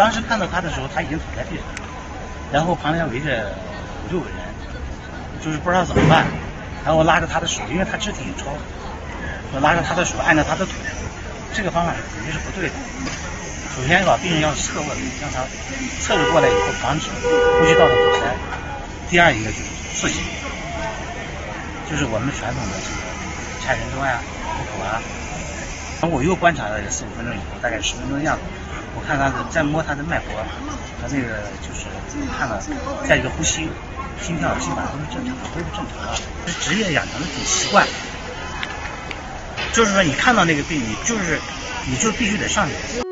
当时看到他的时候，他已经躺在地上，然后旁边围着五六个人，就是不知道怎么办。然后拉着他的手，因为他肢体超，我拉着他的手按着他的腿，这个方法肯定是不对的。首先把病人要侧卧，让他侧着过来以后，防止呼吸道的堵塞。第二一个就是刺激，就是我们传统的这个掐人中呀、虎口啊。然后我又观察了四五分钟以后，大概十分钟的样子，我看他的在摸他的脉搏和那个就是看了，再一个呼吸、心跳、心瓣都是正常的，恢复正常了。这职业养成的挺习惯，就是说你看到那个病，你就是你就必须得上去。